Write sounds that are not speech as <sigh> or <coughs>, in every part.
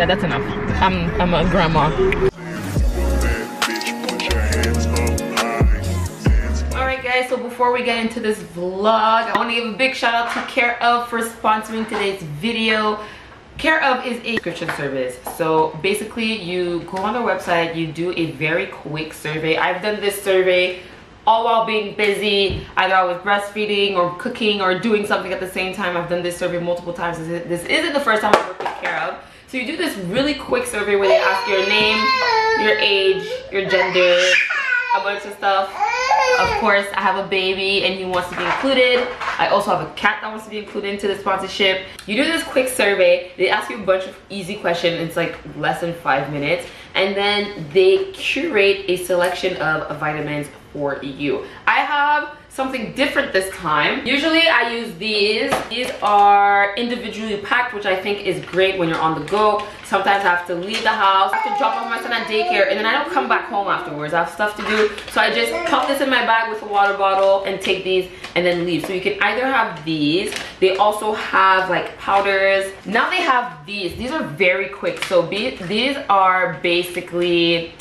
Yeah, that's enough. I'm, I'm a grandma. Alright guys, so before we get into this vlog, I want to give a big shout out to Care of for sponsoring today's video. Care of is a subscription service. So basically you go on their website, you do a very quick survey. I've done this survey all while being busy. Either I was breastfeeding or cooking or doing something at the same time. I've done this survey multiple times. This isn't the first time I've worked with Care of. So you do this really quick survey where they ask your name, your age, your gender, a bunch of stuff. Of course, I have a baby and he wants to be included. I also have a cat that wants to be included into the sponsorship. You do this quick survey. They ask you a bunch of easy questions. It's like less than five minutes. And then they curate a selection of vitamins for you. I have something different this time. Usually I use these. These are individually packed, which I think is great when you're on the go. Sometimes I have to leave the house, I have to drop off my son at daycare, and then I don't come back home afterwards. I have stuff to do. So I just pop this in my bag with a water bottle and take these and then leave. So you can either have these. They also have like powders. Now they have these. These are very quick. So be, these are basically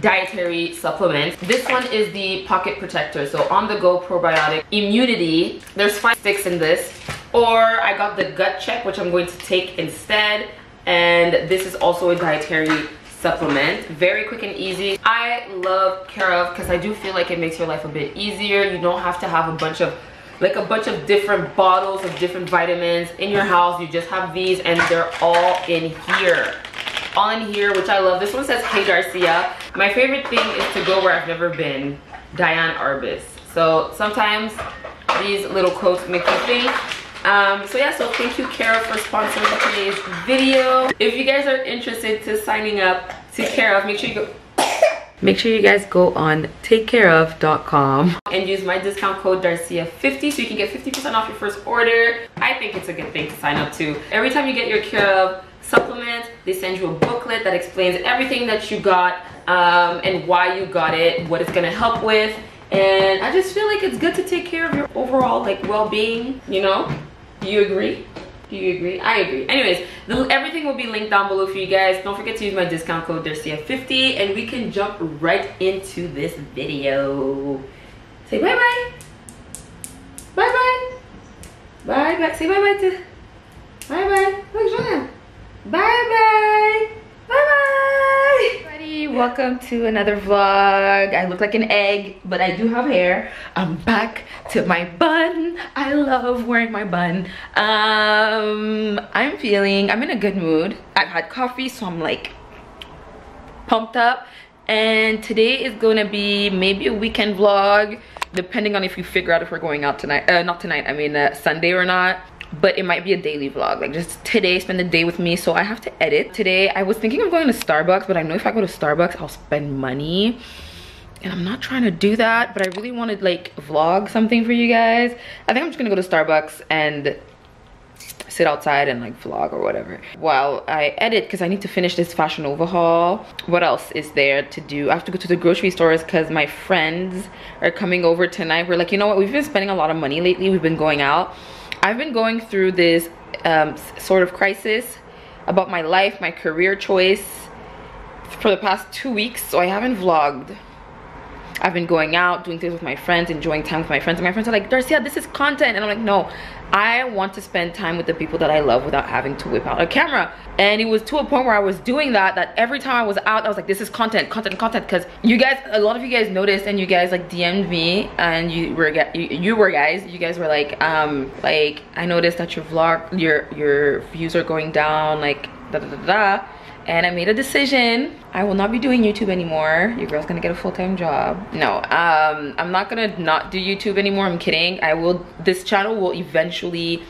dietary supplements. This one is the Pocket Protector. So on the go probiotic immunity. There's five sticks in this. Or I got the gut check, which I'm going to take instead. And this is also a dietary supplement very quick and easy i love care of because i do feel like it makes your life a bit easier you don't have to have a bunch of like a bunch of different bottles of different vitamins in your house you just have these and they're all in here on here, which I love. This one says, Hey Darcia. My favorite thing is to go where I've never been, Diane Arbus. So sometimes these little quotes make you think. Um, so yeah, so thank you Care for sponsoring today's video. If you guys are interested to signing up to Care of, make sure you go <coughs> Make sure you guys go on takecareof.com and use my discount code Darcia50 so you can get 50% off your first order. I think it's a good thing to sign up to. Every time you get your Care of supplement. They send you a booklet that explains everything that you got um, and why you got it, what it's gonna help with. And I just feel like it's good to take care of your overall like well-being, you know? Do you agree? Do you agree? I agree. Anyways, the, everything will be linked down below for you guys. Don't forget to use my discount code DARCIA50 and we can jump right into this video. Say bye-bye. Bye-bye. Bye-bye. Say bye-bye to... Bye-bye. Welcome to another vlog. I look like an egg, but I do have hair. I'm back to my bun. I love wearing my bun. Um, I'm feeling, I'm in a good mood. I've had coffee, so I'm like pumped up. And today is gonna be maybe a weekend vlog, depending on if you figure out if we're going out tonight. Uh, not tonight, I mean uh, Sunday or not but it might be a daily vlog like just today spend the day with me so i have to edit today i was thinking of going to starbucks but i know if i go to starbucks i'll spend money and i'm not trying to do that but i really wanted like vlog something for you guys i think i'm just gonna go to starbucks and sit outside and like vlog or whatever while I edit because I need to finish this Fashion overhaul. What else is there to do? I have to go to the grocery stores because my friends are coming over tonight. We're like, you know what? We've been spending a lot of money lately. We've been going out I've been going through this um, sort of crisis about my life, my career choice for the past two weeks, so I haven't vlogged. I've been going out, doing things with my friends, enjoying time with my friends, and my friends are like, Darcia, this is content, and I'm like, no, I want to spend time with the people that I love without having to whip out a camera. And it was to a point where I was doing that, that every time I was out, I was like, this is content, content, content. Because you guys, a lot of you guys noticed and you guys like DM'd me and you were, you, you were guys, you guys were like, um, like, I noticed that your vlog, your, your views are going down, like, da da da da and I made a decision. I will not be doing YouTube anymore. Your girl's gonna get a full-time job. No, um, I'm not gonna not do YouTube anymore. I'm kidding. I will, this channel will eventually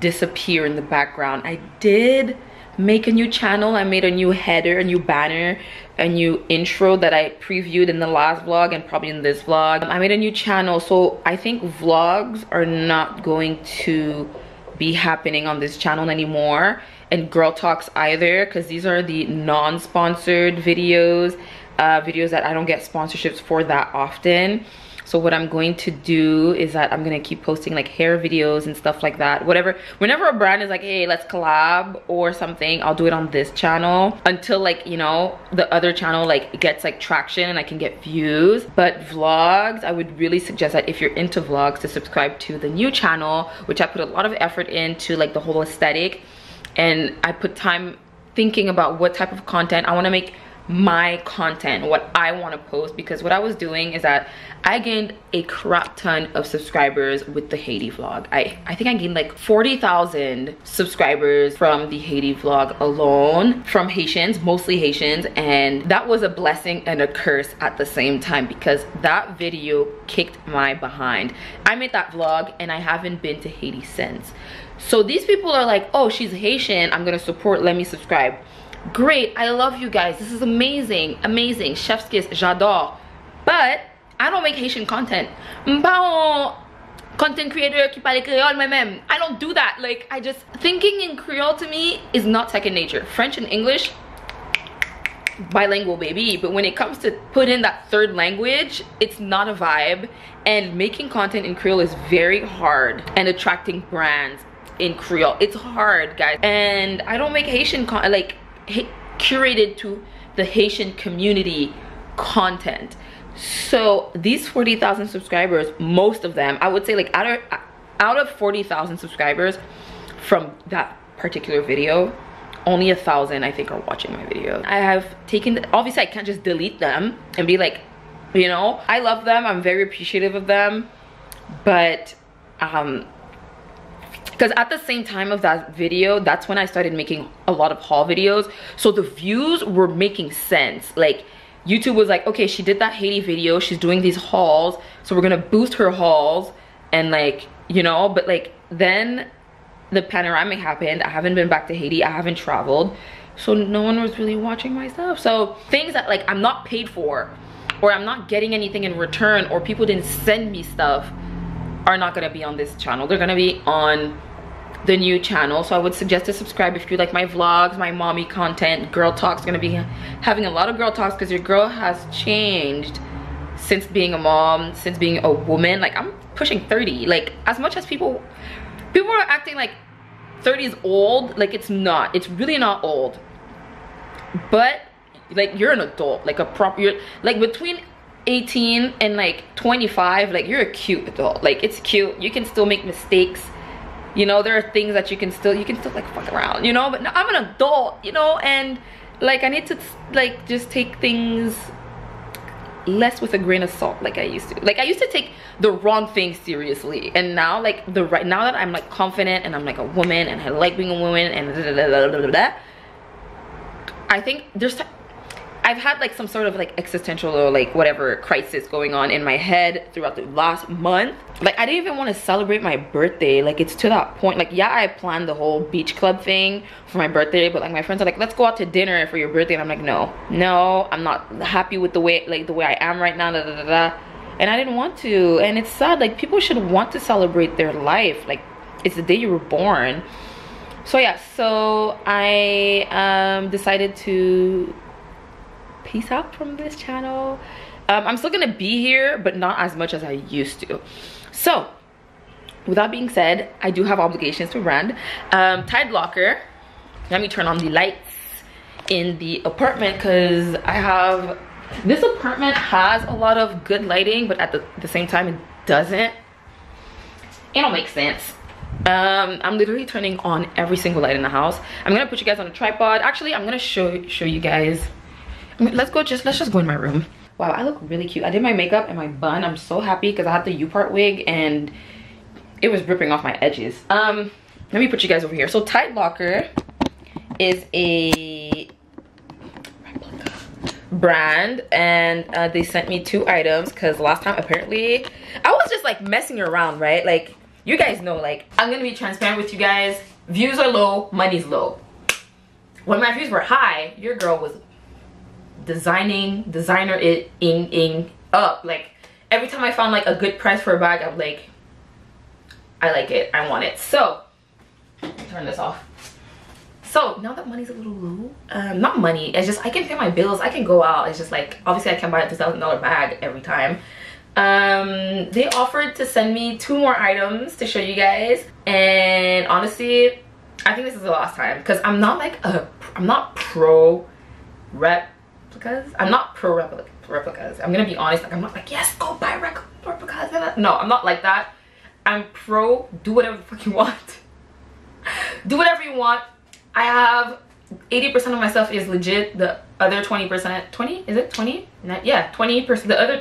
disappear in the background. I did make a new channel. I made a new header, a new banner, a new intro that I previewed in the last vlog and probably in this vlog. I made a new channel. So I think vlogs are not going to be happening on this channel anymore and girl talks either because these are the non-sponsored videos uh, videos that I don't get sponsorships for that often. So what i'm going to do is that i'm going to keep posting like hair videos and stuff like that whatever. Whenever a brand is like hey let's collab or something i'll do it on this channel until like you know the other channel like gets like traction and i can get views. But vlogs i would really suggest that if you're into vlogs to subscribe to the new channel which i put a lot of effort into like the whole aesthetic and i put time thinking about what type of content i want to make my content what i want to post because what i was doing is that i gained a crap ton of subscribers with the haiti vlog. I i think i gained like 40,000 subscribers from the haiti vlog alone from haitians mostly haitians and that was a blessing and a curse at the same time because that video kicked my behind. I made that vlog and i haven't been to haiti since so these people are like oh she's haitian. I'm gonna support. Let me subscribe. Great. I love you guys. This is amazing. Amazing. Chef's kiss. J'adore. But i don't make haitian content. Content creator qui parle créole même i don't do that. Like i just thinking in creole to me is not second nature. French and english bilingual baby. But when it comes to put in that third language it's not a vibe. And making content in creole is very hard and attracting brands in creole. It's hard guys. And i don't make haitian con like curated to the Haitian community content. So these 40,000 subscribers, most of them, I would say like out of, out of 40,000 subscribers from that particular video, only a thousand I think are watching my video. I have taken, obviously I can't just delete them and be like, you know, I love them, I'm very appreciative of them, but um, because at the same time of that video that's when i started making a lot of haul videos. So the views were making sense. Like youtube was like okay she did that haiti video. She's doing these hauls. So we're gonna boost her hauls. And like you know but like then the panoramic happened. I haven't been back to haiti. I haven't traveled. So no one was really watching my stuff. So things that like i'm not paid for or i'm not getting anything in return or people didn't send me stuff are not gonna be on this channel. They're gonna be on the new channel. So i would suggest to subscribe if you like my vlogs my mommy content girl talks. Gonna be having a lot of girl talks because your girl has changed since being a mom since being a woman. Like i'm pushing 30 like as much as people people are acting like 30 is old like it's not. It's really not old. But like you're an adult. Like a proper like between 18 and like 25 like you're a cute adult. Like it's cute. You can still make mistakes. You know there are things that you can still you can still like fuck around you know? But now i'm an adult you know? And like i need to like just take things less with a grain of salt like i used to. Like i used to take the wrong things seriously. And now like the right now that i'm like confident and i'm like a woman and i like being a woman and blah, blah, blah, i think there's I've had like some sort of like existential or like whatever crisis going on in my head throughout the last month. Like I didn't even want to celebrate my birthday. Like it's to that point. Like yeah, I planned the whole beach club thing for my birthday, but like my friends are like, let's go out to dinner for your birthday. And I'm like, no, no, I'm not happy with the way like the way I am right now. Da, da, da, da. And I didn't want to. And it's sad. Like people should want to celebrate their life. Like it's the day you were born. So yeah, so I um, decided to peace out from this channel. Um, i'm still gonna be here but not as much as i used to. So with that being said i do have obligations to run. Um, tide locker let me turn on the lights in the apartment because i have this apartment has a lot of good lighting but at the, the same time it doesn't. It don't make sense. Um i'm literally turning on every single light in the house. I'm gonna put you guys on a tripod. Actually i'm gonna show show you guys let's go just let's just go in my room. Wow i look really cute. I did my makeup and my bun. I'm so happy because i had the u-part wig and it was ripping off my edges. Um let me put you guys over here. So tide locker is a brand and uh, they sent me two items because last time apparently i was just like messing around right? Like you guys know like i'm gonna be transparent with you guys. Views are low money's low. When my views were high your girl was designing designer it in in up. Like every time i found like a good price for a bag i'm like i like it. I want it. So turn this off. So now that money's a little low um not money. It's just i can pay my bills. I can go out. It's just like obviously i can buy a two thousand dollar bag every time. Um they offered to send me two more items to show you guys. And honestly i think this is the last time. Because i'm not like a i'm not pro replicas? I'm not pro replica, replicas. I'm gonna be honest like i'm not like yes go buy replicas. No i'm not like that. I'm pro do whatever the fuck you want. <laughs> Do whatever you want. I have 80% of my stuff is legit the other 20% 20 is it 20 yeah 20% the other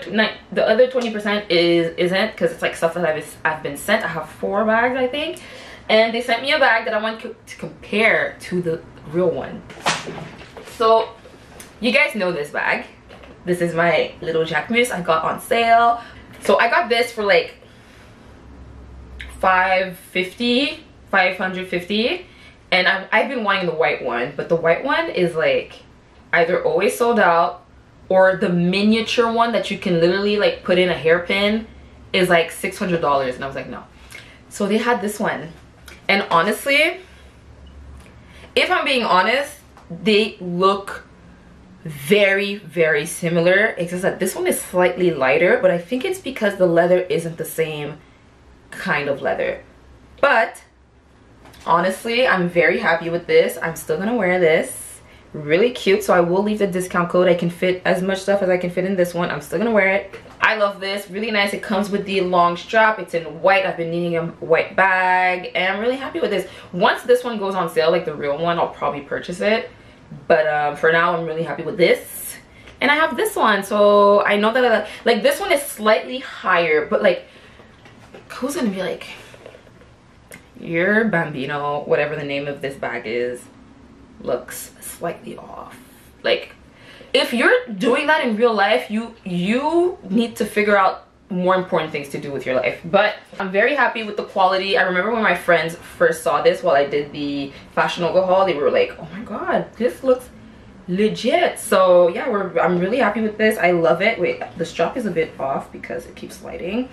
the other 20% is isn't because it's like stuff that I've, I've been sent. I have four bags I think. And they sent me a bag that I want to compare to the real one. So you guys know this bag. This is my little Jacquemus I got on sale. So I got this for like 550 550 and I've, I've been wanting the white one but the white one is like either always sold out or the miniature one that you can literally like put in a hairpin is like $600 and I was like no. So they had this one. And honestly if I'm being honest they look very very similar. Except that this one is slightly lighter but I think it's because the leather isn't the same kind of leather. But honestly i'm very happy with this. I'm still gonna wear this. Really cute so i will leave the discount code. I can fit as much stuff as i can fit in this one. I'm still gonna wear it. I love this. Really nice. It comes with the long strap. It's in white. I've been needing a white bag and i'm really happy with this. Once this one goes on sale like the real one i'll probably purchase it but uh, for now i'm really happy with this. And i have this one so i know that I, like this one is slightly higher but like who's gonna be like your bambino whatever the name of this bag is looks slightly off. Like if you're doing that in real life you you need to figure out more important things to do with your life. But i'm very happy with the quality. I remember when my friends first saw this while i did the fashion Nova haul they were like oh my god this looks legit. So yeah i'm really happy with this. I love it. Wait the strap is a bit off because it keeps sliding.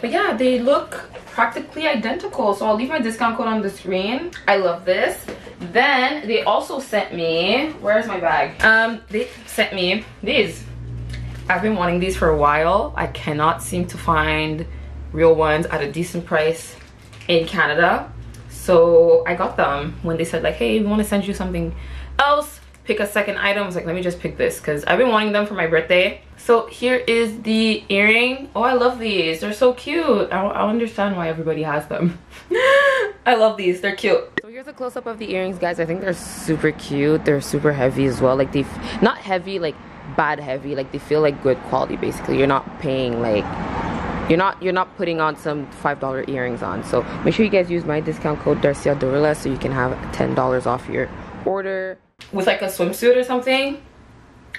But yeah they look practically identical. So i'll leave my discount code on the screen. I love this. Then they also sent me where's my bag? Um they sent me these i've been wanting these for a while. I cannot seem to find real ones at a decent price in canada. So i got them when they said like hey we want to send you something else. Pick a second item. I was like let me just pick this because I've been wanting them for my birthday. So here is the earring. Oh I love these. They're so cute. I, I understand why everybody has them. <laughs> I love these. They're cute. So here's a close-up of the earrings guys. I think they're super cute. They're super heavy as well. Like they not heavy like bad heavy like they feel like good quality basically. You're not paying like you're not you're not putting on some five dollar earrings on. So make sure you guys use my discount code Darcia Dorilas so you can have ten dollars off your order. With like a swimsuit or something?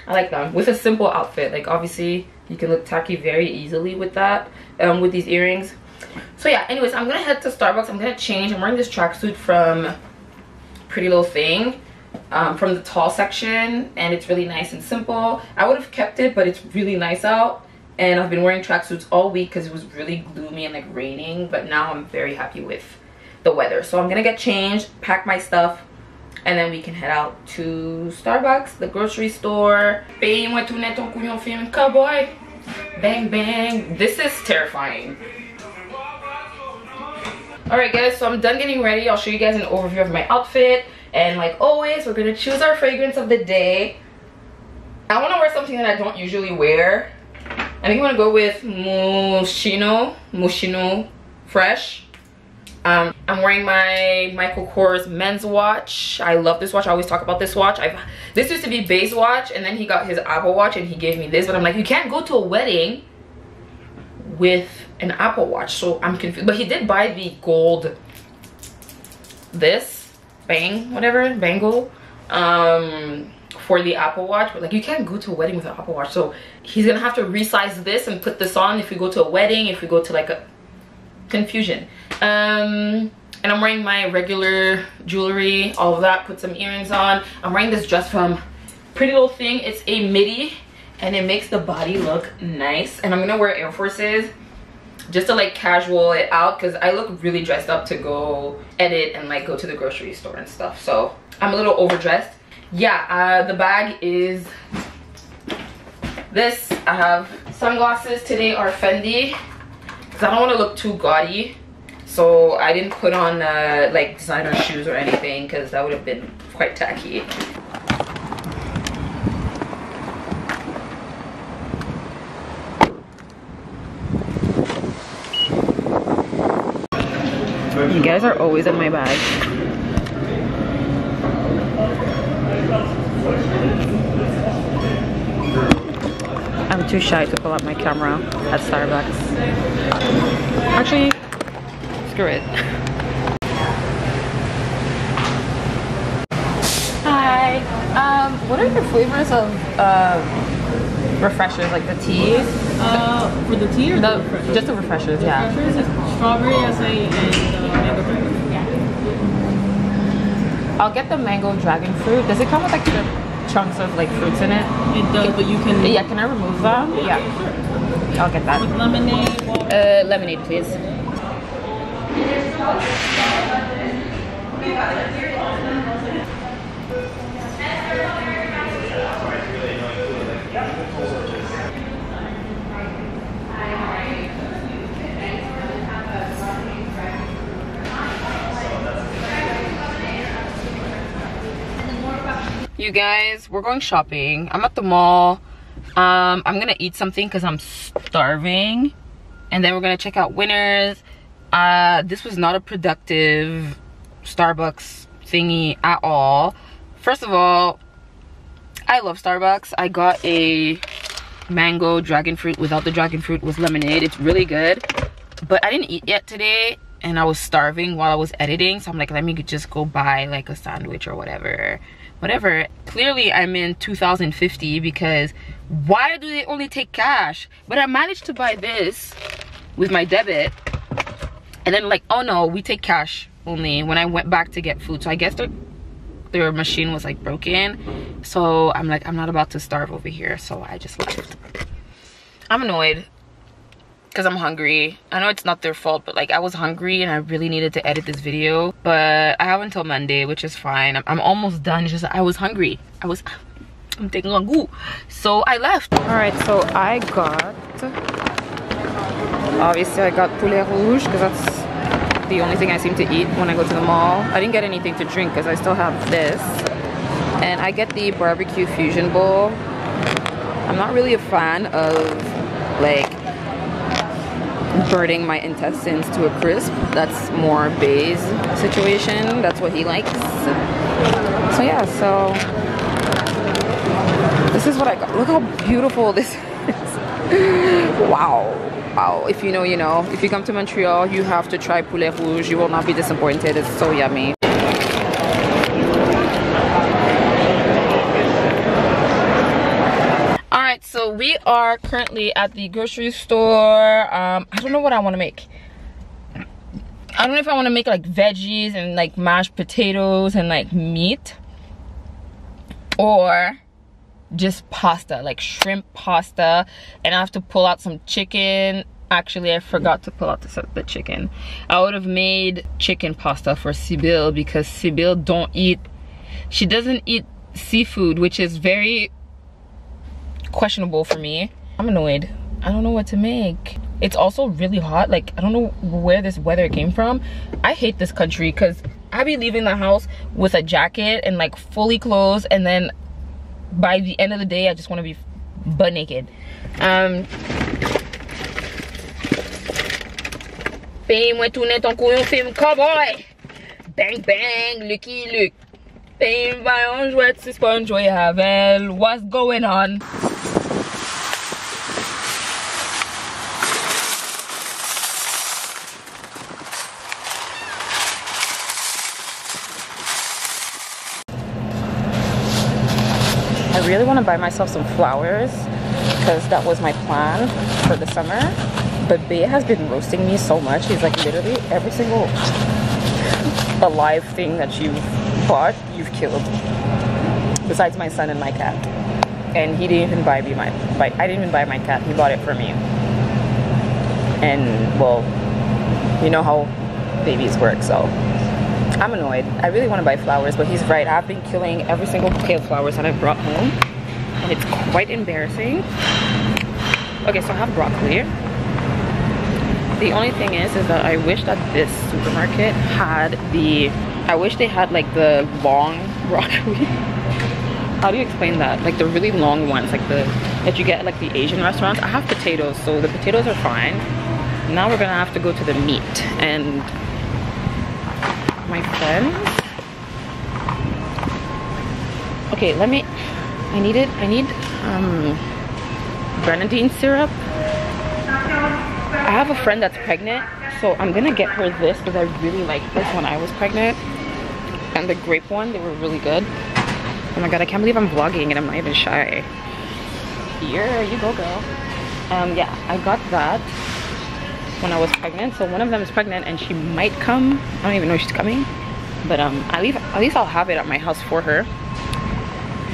I like them. With a simple outfit. Like obviously you can look tacky very easily with that um with these earrings. So yeah anyways i'm gonna head to starbucks. I'm gonna change. I'm wearing this tracksuit from pretty little thing um, from the tall section and it's really nice and simple i would have kept it but it's really nice out and i've been wearing tracksuits all week because it was really gloomy and like raining but now i'm very happy with the weather so i'm gonna get changed pack my stuff and then we can head out to Starbucks, the grocery store. Bang, bang. This is terrifying. Alright guys, so I'm done getting ready. I'll show you guys an overview of my outfit. And like always, we're to choose our fragrance of the day. I want to wear something that I don't usually wear. I think I'm to go with Moschino, Moschino Fresh. Um, I'm wearing my Michael Kors men's watch. I love this watch. I always talk about this watch. I've This used to be Bay's watch and then he got his Apple watch and he gave me this. But I'm like, you can't go to a wedding with an Apple watch. So I'm confused. But he did buy the gold, this, bang, whatever, bangle, um, for the Apple watch. But like, you can't go to a wedding with an Apple watch. So he's gonna have to resize this and put this on if we go to a wedding, if we go to like a confusion. Um and i'm wearing my regular jewelry. All of that put some earrings on. I'm wearing this dress from pretty little thing. It's a midi and it makes the body look nice. And i'm gonna wear air forces just to like casual it out because i look really dressed up to go edit and like go to the grocery store and stuff so i'm a little overdressed yeah uh the bag is this i have sunglasses today are Fendi because I don't want to look too gaudy. So I didn't put on uh, like designer shoes or anything because that would have been quite tacky. You guys are always in my bag. I'm too shy to pull out my camera at Starbucks. Actually, screw it. Hi. Um, what are your flavors of uh, refreshers, like the teas? Uh, for the tea or The, the just the refreshers, yeah. Refreshers is strawberry, acai, and uh, mango dragon. I'll get the mango dragon fruit. Does it come with like the chunks of like fruits in it? It does, but you can Yeah, can I remove them? Yeah, sure. I'll get that. With lemonade. Uh, lemonade, please. You guys, we're going shopping. I'm at the mall. Um, I'm gonna eat something because I'm starving. And then we're gonna check out winners. Uh, this was not a productive Starbucks thingy at all. First of all, I love Starbucks. I got a mango dragon fruit without the dragon fruit with lemonade. It's really good. But I didn't eat yet today and I was starving while I was editing. So I'm like, let me just go buy like a sandwich or whatever. Whatever. Clearly I'm in 2050 because why do they only take cash? But I managed to buy this with my debit. And then like, oh no, we take cash only when I went back to get food. So I guess their, their machine was like broken. So I'm like, I'm not about to starve over here. So I just left. I'm annoyed because I'm hungry. I know it's not their fault, but like I was hungry and I really needed to edit this video. But I have until Monday, which is fine. I'm, I'm almost done. It's just I was hungry. I was, <sighs> I'm taking a goo. So I left. All right, so I got, obviously I got poulet rouge because that's the only thing I seem to eat when I go to the mall. I didn't get anything to drink because I still have this. And I get the barbecue fusion bowl. I'm not really a fan of like burning my intestines to a crisp. That's more Bay's situation. That's what he likes. So yeah, so this is what I got. Look how beautiful this <laughs> is. wow. Wow. If you know, you know. If you come to Montreal, you have to try poulet rouge. You will not be disappointed. It's so yummy. All right, so we are currently at the grocery store. Um, I don't know what I want to make. I don't know if I want to make like veggies and like mashed potatoes and like meat or just pasta, like shrimp pasta. And I have to pull out some chicken. Actually, I forgot to pull out the, the chicken. I would have made chicken pasta for Sibyl because Sibyl don't eat, she doesn't eat seafood, which is very questionable for me. I'm annoyed. I don't know what to make. It's also really hot. Like, I don't know where this weather came from. I hate this country because I be leaving the house with a jacket and like fully clothed and then by the end of the day, I just want to be butt naked. Um, Paye-moi couillon film cowboy. Bang bang, Lucky Luke. Jouet, c'est pas un jouet Havel. What's going on? I really want to buy myself some flowers because that was my plan for the summer. But Bea has been roasting me so much. He's like literally every single <laughs> alive thing that you've bought, you've killed. Besides my son and my cat. And he didn't even buy me my, buy, I didn't even buy my cat. He bought it for me. And well, you know how babies work, so I'm annoyed. I really want to buy flowers, but he's right. I've been killing every single bouquet of flowers that I've brought home. And it's quite embarrassing. Okay, so I have broccoli. The only thing is, is that I wish that this supermarket had the, I wish they had like the long <laughs> broccoli. How do you explain that? Like the really long ones, like the, that you get like the Asian restaurants. I have potatoes, so the potatoes are fine. Now we're gonna have to go to the meat and my friends. Okay, let me, I needed, I need um, grenadine syrup. I have a friend that's pregnant, so I'm gonna get her this because I really liked this when I was pregnant. And the grape one, they were really good. Oh my god, I can't believe I'm vlogging and I'm not even shy. Here, you go girl. Um, yeah, I got that when I was pregnant. So one of them is pregnant and she might come. I don't even know if she's coming. But um, at least, at least I'll have it at my house for her.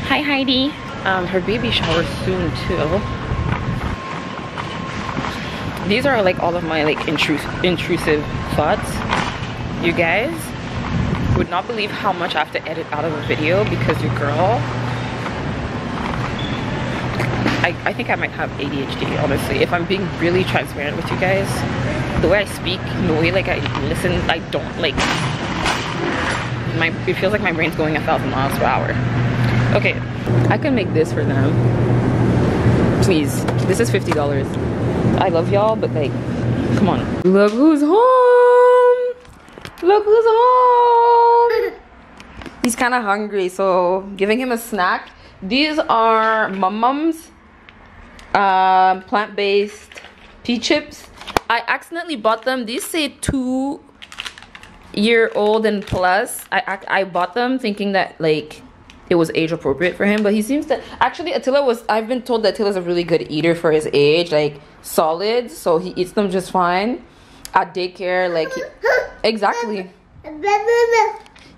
Hi Heidi. Um, her baby shower soon too. These are like all of my like intrus intrusive thoughts. You guys would not believe how much I have to edit out of a video because your girl I, I think I might have ADHD honestly. If I'm being really transparent with you guys the way I speak the way like I listen I don't like my it feels like my brain's going a thousand miles per hour. Okay. I can make this for them. Please. This is $50 I love y'all but like come on. Look who's home! Look who's home! <laughs> He's kind of hungry so giving him a snack. These are mum mums um, plant-based pea chips. I accidentally bought them. These say two year old and plus. I, I i bought them thinking that like it was age appropriate for him but he seems to actually attila was i've been told that attila's a really good eater for his age like solid so he eats them just fine. At daycare like he, exactly.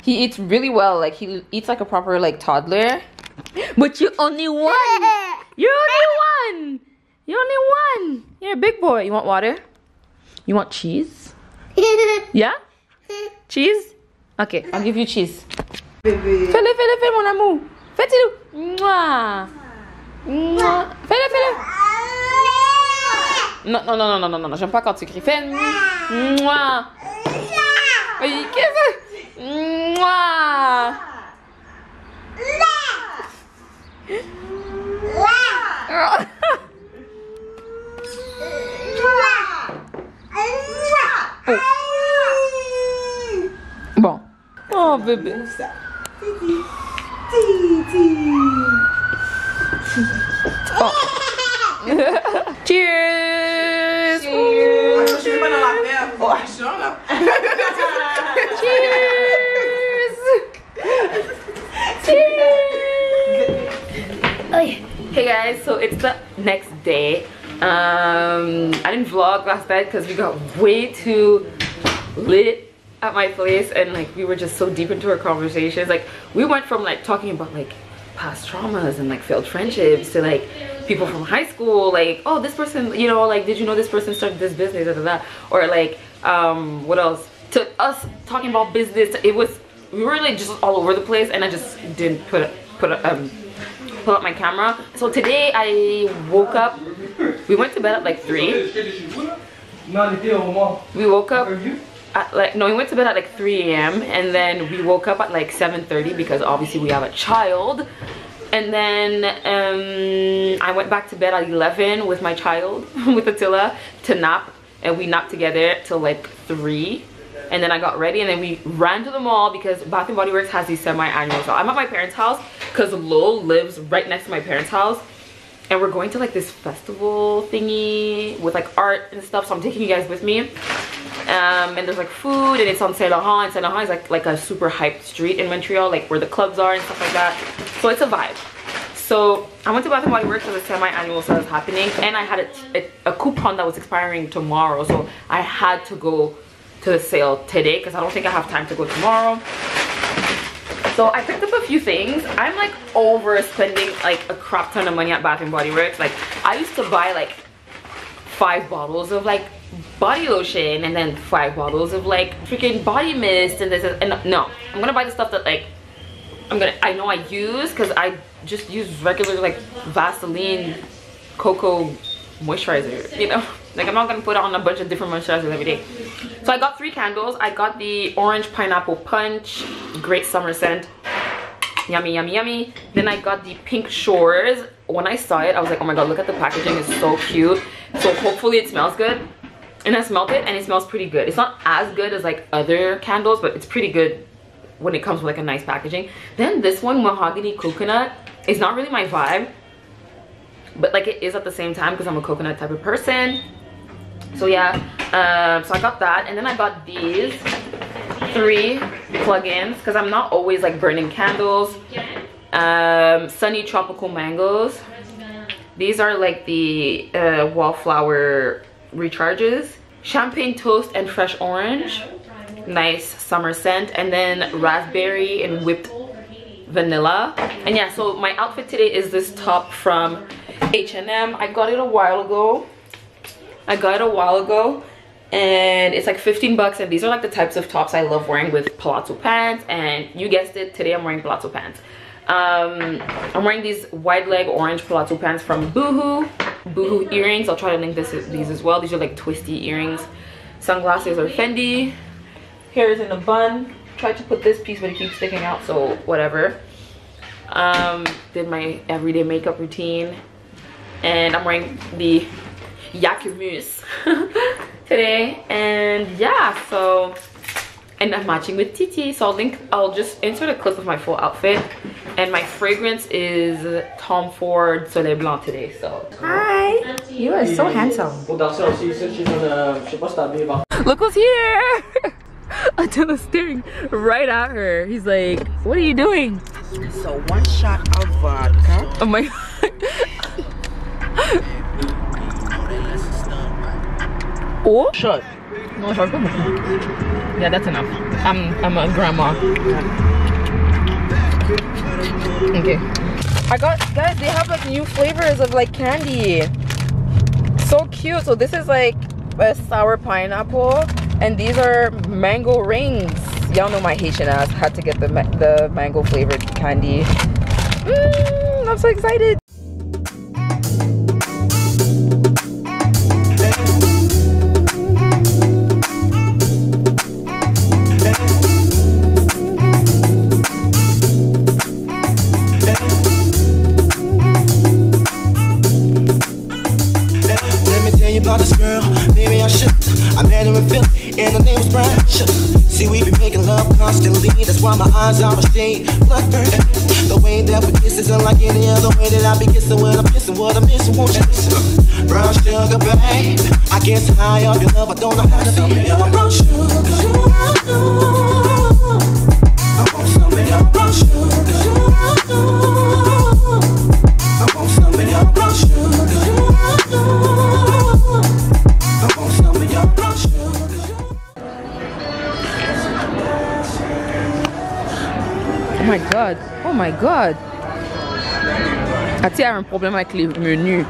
He eats really well like he eats like a proper like toddler. But you only one! You're only one! You're only one! You're a big boy. You want water? You want cheese? <laughs> Yeah? Cheese? Okay i'll give you cheese fais-le fais-le fais mon amour fais-le Mouah. Mouah. fais-le fais-le non non non non non non non j'aime pas quand tu cries fais Mouah. Oui, qu'est-ce que Mouah. Bon. Oh bébé. Oh. Cheers. Cheers. Cheers. Hey guys, so it's the next day. Um, I didn't vlog last night because we got way too lit at my place and like we were just so deep into our conversations. Like we went from like talking about like past traumas and like failed friendships to like people from high school like oh this person you know like did you know this person started this business da, da. or like um what else to us talking about business it was we were like just all over the place and I just didn't put put um pull up my camera so today I woke up we went to bed at like 3 we woke up at like no we went to bed at like 3 a.m and then we woke up at like 7:30 because obviously we have a child. And then um i went back to bed at 11 with my child <laughs> with attila to nap. And we napped together till like 3 and then i got ready and then we ran to the mall because bath and body works has these semi-annual. So i'm at my parents house because lowell lives right next to my parents house and we're going to like this festival thingy with like art and stuff so i'm taking you guys with me. Um, and there's like food and it's on Saint Laurent and Saint Laurent is like like a super hyped street in Montreal like where the clubs are and stuff like that. So it's a vibe. So I went to Bath & Body Works for the semi-annual sale is happening and I had a, a, a coupon that was expiring tomorrow so I had to go to the sale today because I don't think I have time to go tomorrow so I picked up a few things. I'm like overspending like a crap ton of money at Bath and Body Works. Like I used to buy like five bottles of like body lotion and then five bottles of like freaking body mist and this and no. I'm gonna buy the stuff that like I'm gonna I know I use because I just use regular like Vaseline cocoa moisturizer, you know? Like I'm not gonna put on a bunch of different moisturizers every day. So I got three candles. I got the orange pineapple punch, great summer scent. Yummy, yummy, yummy. Then I got the pink shores. When I saw it, I was like, oh my god, look at the packaging, it's so cute. So hopefully it smells good. And I smelled it and it smells pretty good. It's not as good as like other candles, but it's pretty good when it comes with like a nice packaging. Then this one, Mahogany Coconut, is not really my vibe. But like it is at the same time because I'm a coconut type of person. So yeah, um, so I got that. And then I got these three plugins because I'm not always like burning candles. Um, Sunny Tropical Mangoes. These are like the uh, wallflower recharges. Champagne Toast and Fresh Orange nice summer scent and then raspberry and whipped vanilla and yeah so my outfit today is this top from h&m i got it a while ago. I got it a while ago and it's like 15 bucks and these are like the types of tops i love wearing with palazzo pants and you guessed it today i'm wearing palazzo pants. Um i'm wearing these wide leg orange palazzo pants from boohoo. Boohoo earrings. I'll try to link this these as well. These are like twisty earrings. Sunglasses are fendi. Hair is in a bun. Tried to put this piece but it keeps sticking out so whatever. Um did my everyday makeup routine and i'm wearing the Jacquemus <laughs> today. And yeah so and i'm matching with Titi so I'll link I'll just insert a clip of my full outfit. And my fragrance is Tom Ford Soleil Blanc today so. Hi. You are so handsome. Look who's here. <laughs> Attila staring right at her. He's like, what are you doing? So one shot of vodka. Oh my Oh? Shot. No, shot. Yeah, that's enough. I'm I'm a grandma. Okay. I got guys, they have like new flavors of like candy. So cute. So this is like a sour pineapple and these are mango rings y'all know my haitian ass had to get the, ma the mango flavored candy mm, i'm so excited why my eyes are a shade bloodburn. The way that we kiss isn't like any other way that I be kissing when I'm kissing. What I'm missing, won't you listen? Brown sugar, babe. I guess high up your love, I don't know how to feel. Brown sugar. Oh my god. Oh my god. Ati a un problème avec les menus